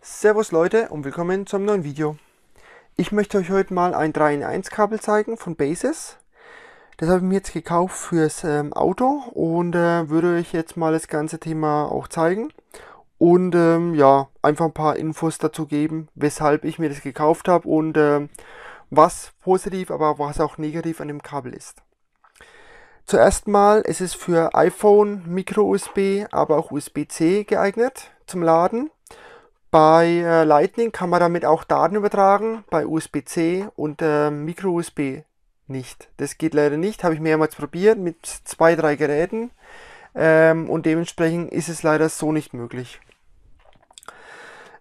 Servus Leute und willkommen zum neuen Video. Ich möchte euch heute mal ein 3 in 1 Kabel zeigen von Basis. Das habe ich mir jetzt gekauft fürs ähm, Auto und äh, würde euch jetzt mal das ganze Thema auch zeigen. Und ähm, ja, einfach ein paar Infos dazu geben, weshalb ich mir das gekauft habe und äh, was positiv, aber was auch negativ an dem Kabel ist. Zuerst mal, es ist für iPhone, Micro-USB, aber auch USB-C geeignet zum Laden. Bei äh, Lightning kann man damit auch Daten übertragen, bei USB-C und äh, Micro-USB nicht. Das geht leider nicht, habe ich mehrmals probiert mit zwei, drei Geräten ähm, und dementsprechend ist es leider so nicht möglich.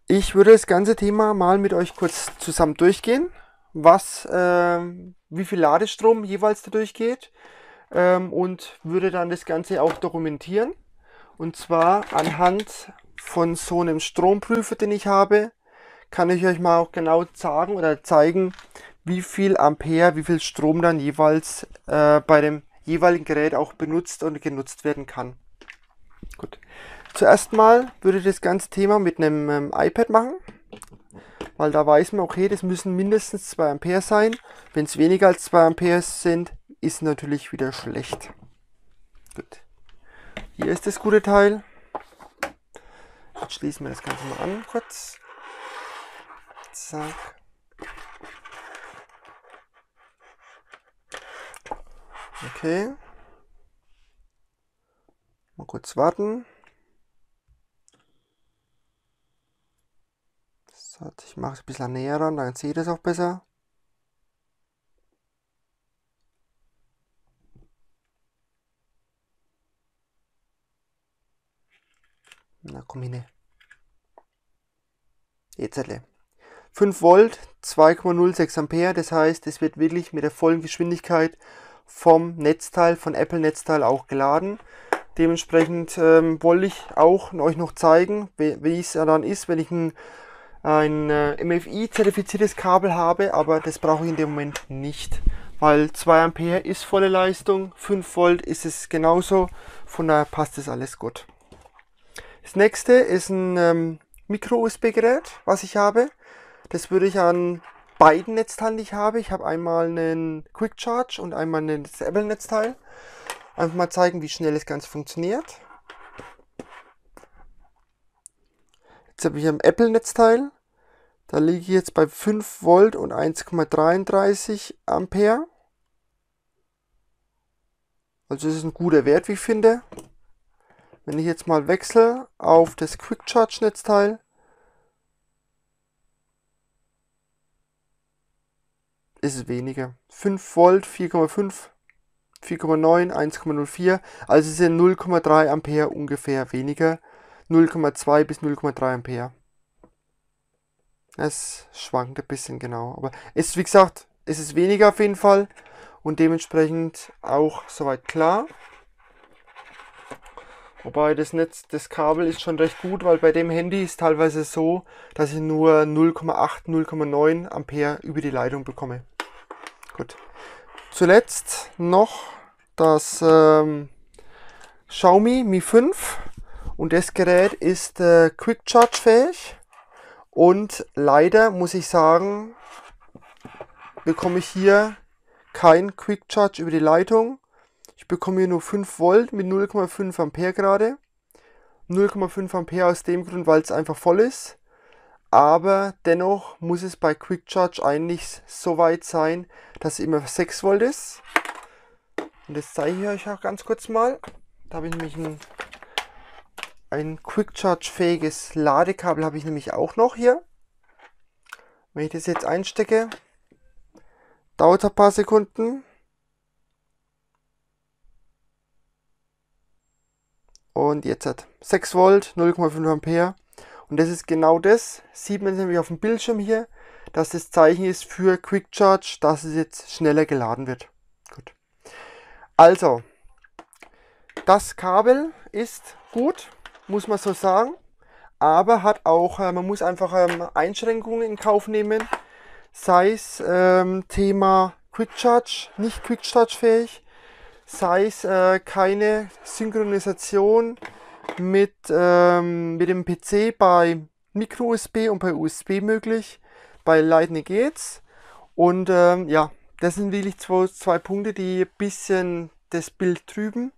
Ich würde das ganze Thema mal mit euch kurz zusammen durchgehen, was, äh, wie viel Ladestrom jeweils da durchgeht ähm, und würde dann das Ganze auch dokumentieren. Und zwar anhand von so einem Stromprüfer, den ich habe, kann ich euch mal auch genau sagen oder zeigen, wie viel Ampere, wie viel Strom dann jeweils äh, bei dem jeweiligen Gerät auch benutzt und genutzt werden kann. Gut. Zuerst mal würde ich das ganze Thema mit einem ähm, iPad machen, weil da weiß man, okay, das müssen mindestens 2 Ampere sein. Wenn es weniger als 2 Ampere sind, ist natürlich wieder schlecht. Gut. Hier ist das gute Teil. Jetzt schließen wir das Ganze mal an kurz. Zack. Okay. Mal kurz warten. So, ich mache es ein bisschen näher ran, dann seht ihr es auch besser. Na komm hin. Jetzt. 5 Volt, 2,06 Ampere, das heißt, es wird wirklich mit der vollen Geschwindigkeit vom Netzteil, von Apple Netzteil auch geladen. Dementsprechend ähm, wollte ich auch euch noch zeigen, wie, wie es dann ist, wenn ich ein, ein äh, MFI-zertifiziertes Kabel habe, aber das brauche ich in dem Moment nicht, weil 2 Ampere ist volle Leistung, 5 Volt ist es genauso, von daher passt das alles gut. Das nächste ist ein ähm, Micro-USB-Gerät, was ich habe. Das würde ich an beiden Netzteilen, die ich habe. Ich habe einmal einen Quick Charge und einmal ein Apple-Netzteil. Einfach mal zeigen, wie schnell das Ganze funktioniert. Jetzt habe ich ein Apple-Netzteil. Da liege ich jetzt bei 5 Volt und 1,33 Ampere. Also das ist ein guter Wert, wie ich finde. Wenn ich jetzt mal wechsle auf das Quick Charge Netzteil, ist es weniger. 5 Volt, 4,5, 4,9, 1,04. Also sind 0,3 Ampere ungefähr weniger. 0,2 bis 0,3 Ampere. Es schwankt ein bisschen genau. Aber es ist, wie gesagt, es ist weniger auf jeden Fall. Und dementsprechend auch soweit klar. Wobei das Netz, das Kabel ist schon recht gut, weil bei dem Handy ist teilweise so, dass ich nur 0,8, 0,9 Ampere über die Leitung bekomme. Gut. Zuletzt noch das ähm, Xiaomi Mi 5 und das Gerät ist äh, Quick Charge fähig und leider muss ich sagen, bekomme ich hier kein Quick Charge über die Leitung ich bekomme hier nur 5 Volt mit 0,5 Ampere gerade. 0,5 Ampere aus dem Grund, weil es einfach voll ist. Aber dennoch muss es bei Quick Charge eigentlich so weit sein, dass es immer 6 Volt ist. Und das zeige ich euch auch ganz kurz mal. Da habe ich nämlich ein, ein Quick Charge fähiges Ladekabel habe ich nämlich auch noch hier. Wenn ich das jetzt einstecke, dauert ein paar Sekunden. Und jetzt hat 6 Volt, 0,5 Ampere. Und das ist genau das. Sieht man nämlich auf dem Bildschirm hier, dass das Zeichen ist für Quick Charge, dass es jetzt schneller geladen wird. Gut. Also, das Kabel ist gut, muss man so sagen. Aber hat auch, äh, man muss einfach ähm, Einschränkungen in Kauf nehmen. Sei es ähm, Thema Quick Charge, nicht Quick Charge fähig sei es äh, keine Synchronisation mit, ähm, mit dem PC bei Micro-USB und bei USB möglich. Bei Lightning geht's. Und ähm, ja, das sind wirklich zwei, zwei Punkte, die ein bisschen das Bild trüben.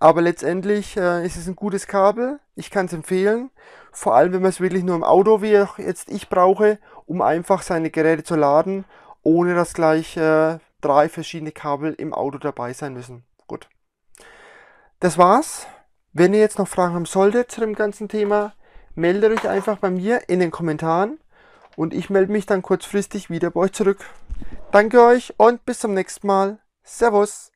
Aber letztendlich äh, ist es ein gutes Kabel. Ich kann es empfehlen. Vor allem, wenn man es wirklich nur im Auto, wie jetzt ich brauche, um einfach seine Geräte zu laden, ohne dass gleich äh, drei verschiedene Kabel im Auto dabei sein müssen. Gut. Das war's. Wenn ihr jetzt noch Fragen haben solltet zu dem ganzen Thema, meldet euch einfach bei mir in den Kommentaren und ich melde mich dann kurzfristig wieder bei euch zurück. Danke euch und bis zum nächsten Mal. Servus.